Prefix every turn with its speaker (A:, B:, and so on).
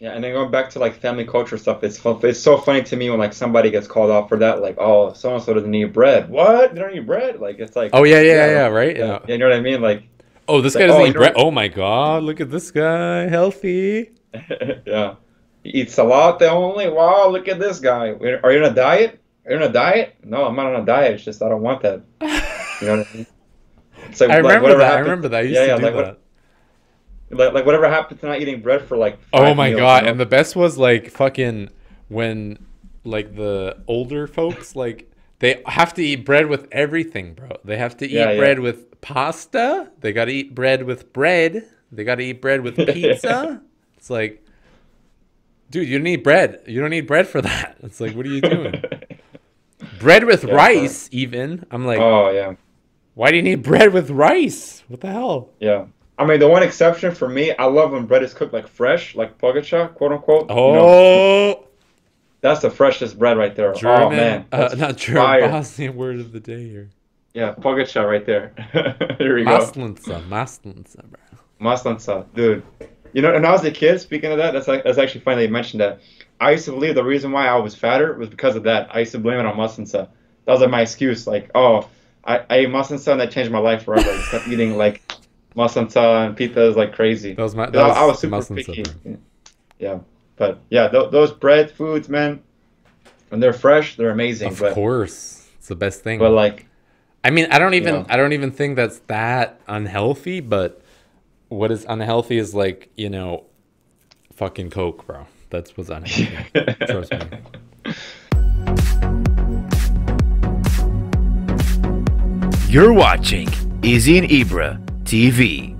A: Yeah, and then going back to like family culture stuff, it's it's so funny to me when like somebody gets called out for that, like, oh, so and so doesn't need bread. What? They don't need bread? Like it's like
B: Oh yeah, yeah, yeah, yeah right.
A: yeah,
B: Yeah.
A: you know what I mean? Like,
B: Oh, this
A: Like,
B: guy doesn't
A: oh,
B: eat bread. Oh my god, look at this guy, healthy.
A: yeah, he eats a lot. salad only. Wow, look at this guy. Are you on a diet? Are you on a diet? No, I'm not on a diet. It's just I don't want that. You know what I mean? It's like,
B: I remember
A: whatever
B: that. I remember that. I used
A: yeah,
B: to
A: yeah,
B: do
A: like,
B: that.
A: what- like like whatever happened to not eating bread for like.
B: Oh my
A: meals,
B: god!
A: you know?
B: And the best was like fucking when like the older folks like they have to eat bread with everything, bro. They have to eat
A: Yeah, yeah.
B: bread with pasta. They got to eat bread with bread. They got to eat bread with pizza. it's like, dude, you don't need bread. You don't need bread for that. It's like, what are you doing? bread with
A: Yeah,
B: rice, even. I'm like,
A: oh yeah.
B: why do you need bread with rice? What the hell?
A: Yeah. I mean, the one exception for me, I love when bread is cooked like fresh, like pogača, quote unquote. You know,
B: Oh,
A: that's the freshest bread right there.
B: German,
A: oh man,
B: uh, not German,
A: fire.
B: Bosnian word of the day here.
A: Yeah, pogača right there. Here we go.
B: Maslenca, Maslenca, bro.
A: Maslenca, dude. You know, when I was a kid, speaking of that, that's like, that's actually funny that you mentioned that. I used to believe the reason why I was fatter was because of that. I used to blame it on Maslenca. That was like my excuse. Like, oh, I, I ate Maslenca and that changed my life forever. I kept eating like Maslenca and pizzas like crazy.
B: That was my. That was,
A: I, I was super
B: Maslenca,
A: picky.
B: bro.
A: Yeah, but yeah, th- those bread foods, man, when they're fresh, they're amazing.
B: Of
A: but
B: course, it's the best thing.
A: but like,
B: I mean, I don't even.
A: Yeah.
B: I don't even think that's that unhealthy. But what is unhealthy is like you know, fucking coke, bro. That's what's unhealthy. Trust me.
C: You're watching Izzy and Ibra TV.